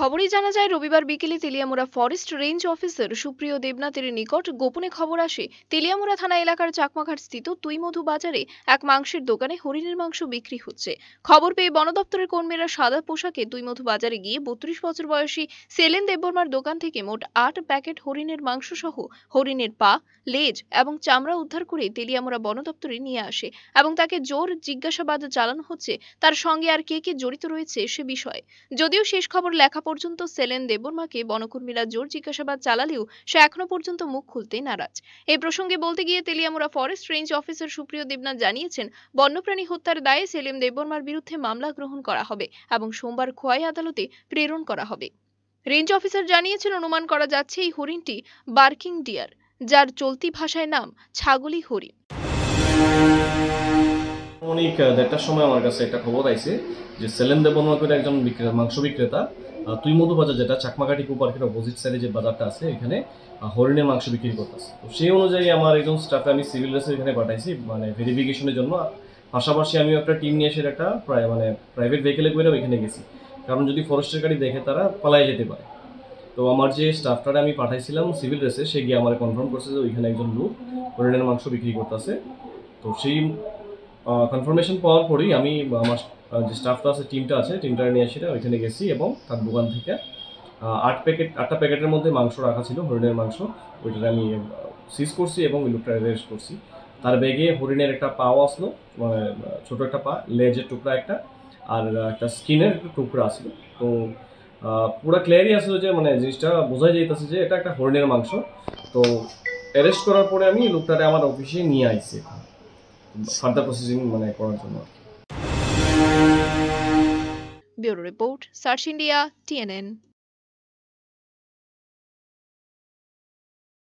খবরে জানা যায়, রবিবার বিকেলে তেলিয়ামুড়া ফরেস্ট রেঞ্জ অফিসার সুপ্রিয় দেবনাথের নিকট গোপনে খবর আসে, তেলিয়ামুড়া থানা এলাকার চাকমাঘাট স্থিত তুইমধু বাজারে এক মাংসের দোকানে হরিণের মাংস বিক্রি হচ্ছে। খবর পেয়ে বন দপ্তরের কর্মীরা সাদা পোশাকে তুইমধু বাজারে গিয়ে বত্রিশ বছর বয়সী সেলেন দেববর্মার দোকান থেকে মোট আট প্যাকেট হরিণের মাংস সহ হরিণের পা, লেজ এবং চামড়া উদ্ধার করে তেলিয়ামুড়া বন দপ্তরে নিয়ে আসে এবং তাকে জোর জিজ্ঞাসাবাদ চালানো হচ্ছে। তার সঙ্গে আর কে কে জড়িত রয়েছে সে বিষয়ে। যদিও শেষ খবর লেখা পর্যন্ত সেলেন দেববর্মাকে বনকর্মীরা জোর জিজ্ঞাসাবাদ চালালেও সে এখনও পর্যন্ত মুখ খুলতে নারাজ। এই প্রসঙ্গে বলতে গিয়ে তেলিয়ামুড়া ফরেস্ট রেঞ্জ অফিসার সুপ্রিয় দেবনাথ জানিয়েছেন, বন্যপ্রাণী হত্যার দায়ে সেলিম দেববর্মার বিরুদ্ধে মামলা গ্রহণ করা হবে এবং সোমবার খোয়াই আদালতে প্রেরণ করা হবে। রেঞ্জ অফিসার জানিয়েছেন, অনুমান করা যাচ্ছে এই হরিণটি বার্কিং ডিয়ার, যার চলতি ভাষায় নাম ছাগলি হরিণ। অনেক দেড়টার সময় আমার কাছে একটা খবর আইছে যে সেলেন দেবর্মা একজন মাংস বিক্রেতা তুই মধু বাজার যেটা চাকমাকাটি কু পার্কের অপোজিট সাইডে যে বাজারটা আছে, এখানে হরিণের মাংস বিক্রি করতেছে। তো সেই অনুযায়ী আমার একজন স্টাফে আমি সিভিল ড্রেসে এখানে পাঠাইছি মানে ভেরিফিকেশনের জন্য। পাশাপাশি আমি একটা টিম নিয়ে এসে একটা প্রায় মানে প্রাইভেট ভেহিকেলে করে ওইখানে গেছি। কারণ যদি ফরেস্টের গাড়ি দেখে তারা পালাই যেতে পারে। তো আমার যে স্টাফটারে আমি পাঠাইছিলাম সিভিল ড্রেসে সে গিয়ে আমার কনফার্ম করছে যে ওইখানে একজন লোক হরিণের মাংস বিক্রি করতেছে। তো সেই কনফার্মেশন পাওয়ার পরেই আমি আমার যে স্টাফটা আছে টিমটা আছে টিমটা নিয়ে এসে ওইখানে গেছি এবং তার দোকান থেকে আট প্যাকেট আটটা প্যাকেটের মধ্যে মাংস রাখা ছিল, হরিণের মাংস। ওইটারে আমি সিজ করছি এবং লোকটা অ্যারেস্ট করছি। তার ব্যাগে হরিণের একটা পাও আসলো মানে ছোট একটা পা, লেজের টুকরা একটা, আর একটা স্কিনের একটা টুকরা আসলো তো পুরো ক্লিয়ারই আসলো যে মানে জিনিসটা বোঝাই যাইতেছে যে, এটা একটা হরিণের মাংস। তো অ্যারেস্ট করার পরে আমি লোকটারে আমার অফিসে নিয়ে আইছি। ফার্দার প্রসেসিং মানে করার জন্য আর কি। Bureau Report, Search India, TNN.